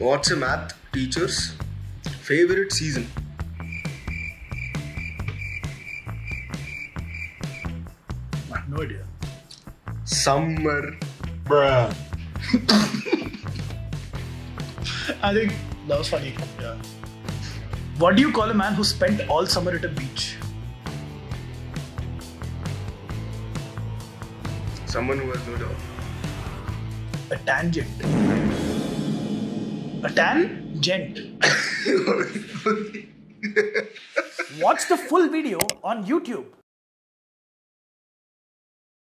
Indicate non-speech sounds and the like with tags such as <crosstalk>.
What's a math teacher's favorite season? I have no idea. Summer. Bruh. <laughs> I think that was funny. Yeah. What do you call a man who spent all summer at a beach? Someone who has no job. A tangent. A tangent. <laughs> Watch the full video on YouTube.